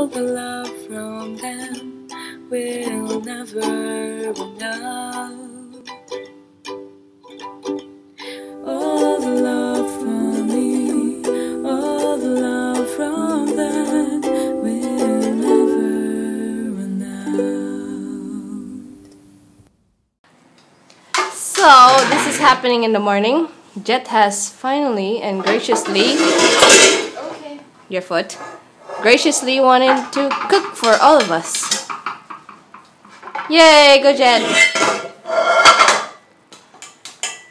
all the love from them will never run out. All the love from me, all the love from them will never run out. So, this is happening in the morning. Jet has finally and graciously. Okay. Your foot graciously wanted to cook for all of us. Yay, go Jet!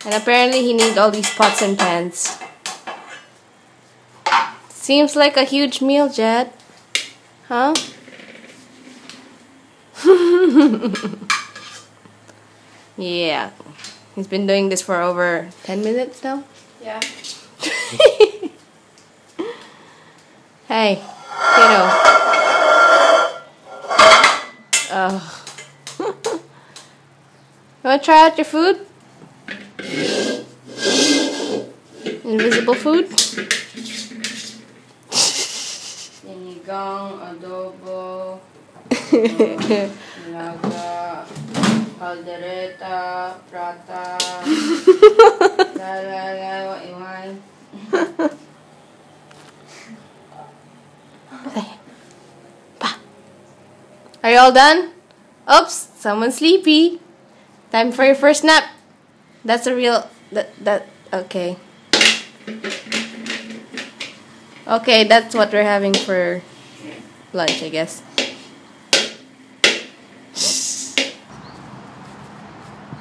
And apparently he needs all these pots and pans. Seems like a huge meal, Jet. Huh? yeah. He's been doing this for over 10 minutes now. Yeah. Hey, kiddo. Ugh. you wanna try out your food? Invisible food? Sinigang, adobo, nilaga, caldereta, prata, lalala, iwan. Are you all done? Oops, someone's sleepy. Time for your first nap. That's a real that that okay. Okay, that's what we're having for lunch, I guess.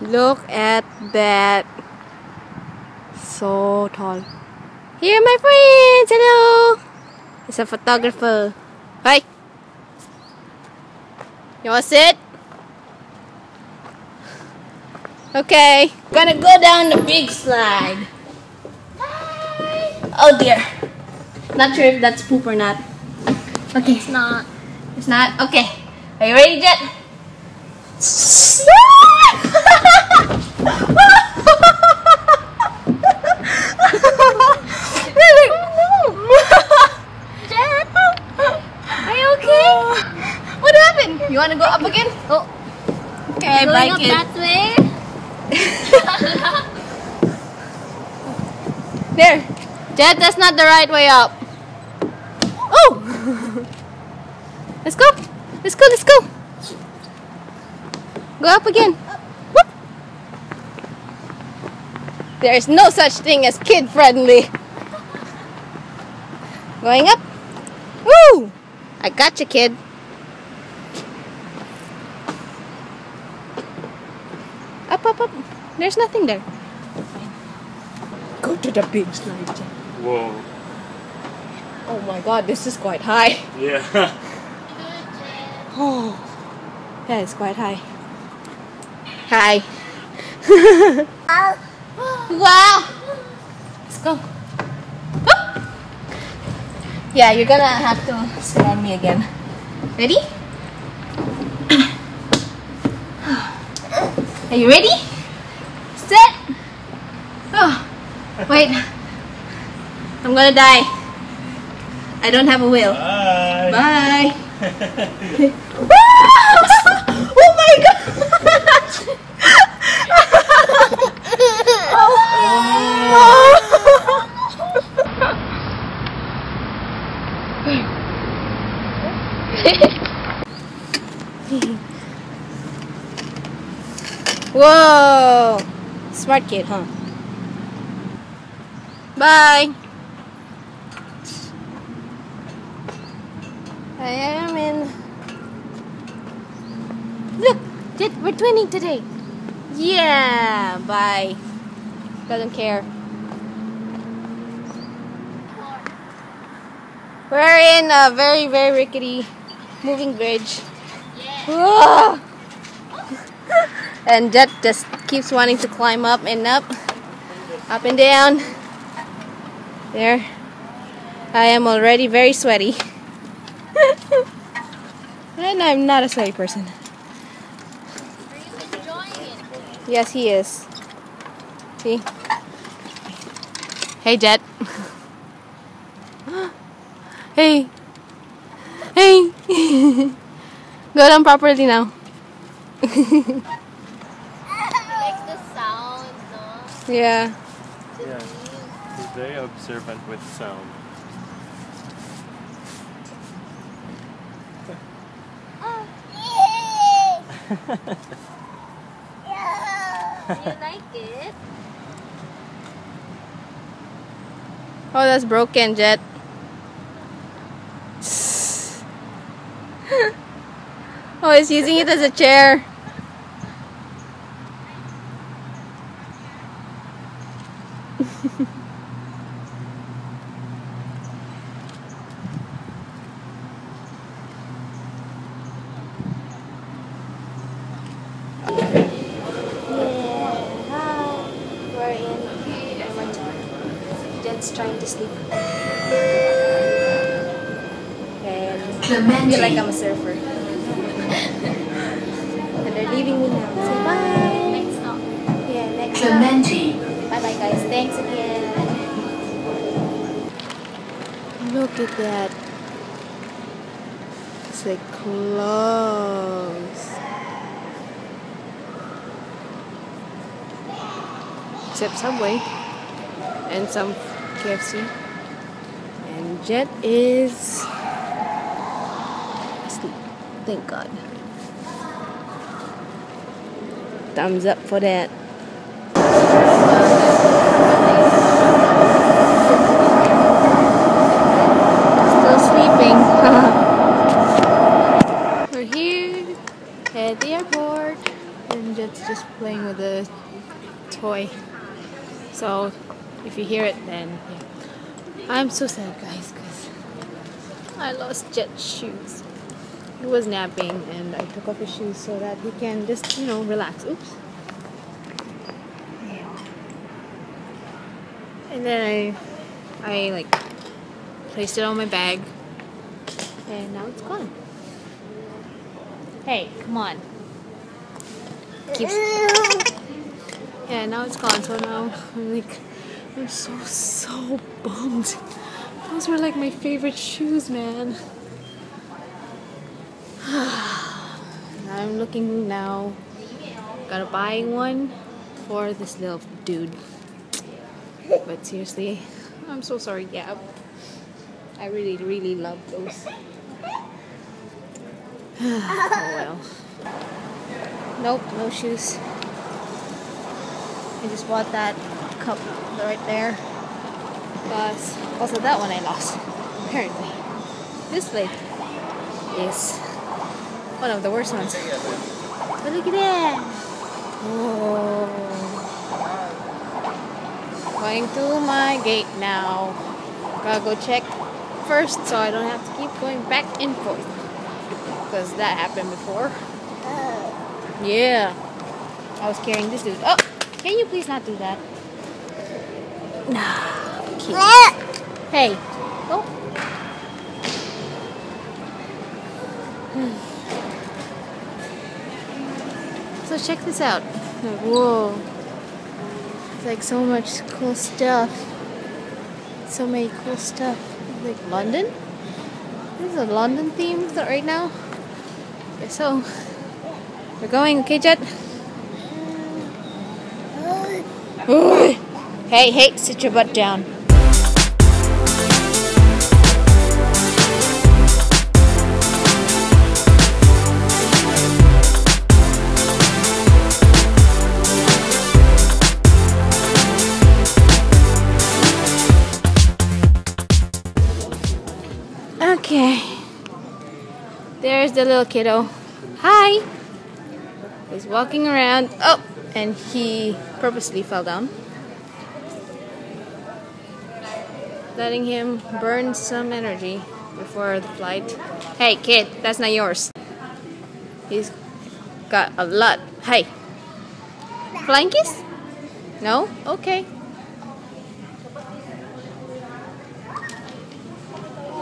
Look at that. So tall. Here, my friends. Hello. It's a photographer. Hi. You wanna sit? Okay. Gonna go down the big slide. Oh dear. Not sure if that's poop or not. Okay. It's not. It's not? Okay. Are you ready? Jet! Are you okay? What happened? You wanna go up again? Oh. Okay, Going bye kid. way? There. Jet, that's not the right way up. Oh! let's go. Let's go, let's go. Go up again. Whoop. There's no such thing as kid friendly. Going up. Woo! I got you, kid. Up, up, up. There's nothing there. Go to the big slide, Whoa. Oh my god, this is quite high. Yeah. Oh, that is quite high. Hi. wow. Let's go. Whoop. Yeah, you're gonna have to sit on me again. Ready? Are you ready? Sit. Oh, wait. I'm gonna die. I don't have a will. Bye. Bye. oh my god! Whoa! Smart kid, huh? Bye. I am in. Look, we're twinning today. Yeah, bye. Doesn't care. We're in a very, very rickety moving bridge. Whoa! And Jet just keeps wanting to climb up and up, up and down. There. I am already very sweaty. and I'm not a sweaty person. Yes, he is. See? Hey, Jet. hey. Hey. Go down properly now. Makes the sound, no? Yeah. Yeah, he's very observant with sound. you like it? Oh, that's broken, Jet. oh, he's using it as a chair. Hi. We're in Jet's trying to sleep. And I feel like I'm a surfer. and they're leaving me now. So bye. Next stop. Yeah, next stop. Bye bye guys. Thanks again. Look at that. It's like close. Except Subway and some KFC. And Jet is asleep. Thank God. Thumbs up for that. Still sleeping. We're here at the airport, and Jet's just playing with a toy. So, if you hear it, then yeah. I'm so sad, guys, because I lost Jet's shoes. He was napping, and I took off his shoes so that he can just, you know, relax. Oops. And then I, I like placed it on my bag, and now it's gone. Hey, come on. Keeps. Yeah, now it's gone. So now I'm like, I'm so so bummed. Those were like my favorite shoes, man. I'm looking now. Gotta buy one for this little dude. But seriously, I'm so sorry, yeah. I really, really love those. oh well. Nope, no shoes. I just bought that cup right there. Because also that one I lost. Apparently. This lake is one of the worst ones. But look at that! Oh. Going to my gate now. Gotta go check first so I don't have to keep going back and forth. Because that happened before. Uh. Yeah. I was carrying this dude. Oh! Can you please not do that? Hey. Oh. Hmm. So check this out. Like, whoa. It's like so much cool stuff. So many cool stuff. Like London? This is a London theme right now. Guess so. We're going, okay, Jet? Hey, hey, sit your butt down. Okay. There's the little kiddo. Hi. He's walking around. Oh, and he purposely fell down. Letting him burn some energy before the flight. Hey, kid, that's not yours. He's got a lot. Hey. Flying kiss? No? Okay.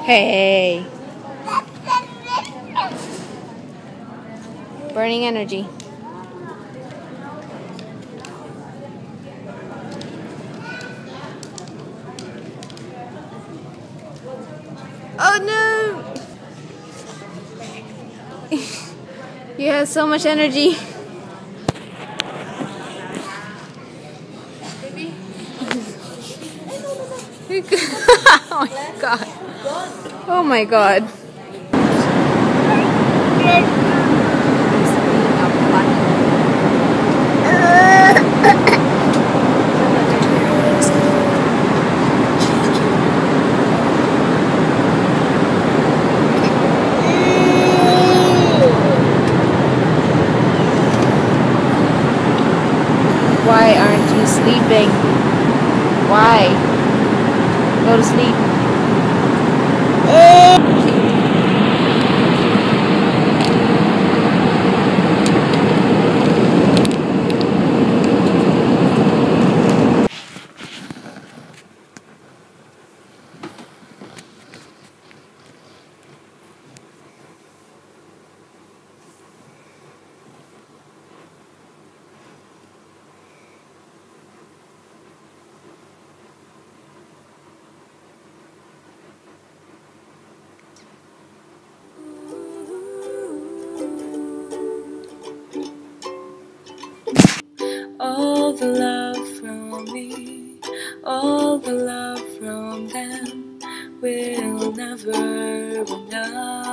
Hey. Burning energy. Oh no! He has so much energy. oh my god. Oh my god. Why aren't you sleeping? Why? Go to sleep. Uh, the love from me, all the love from them will never enough.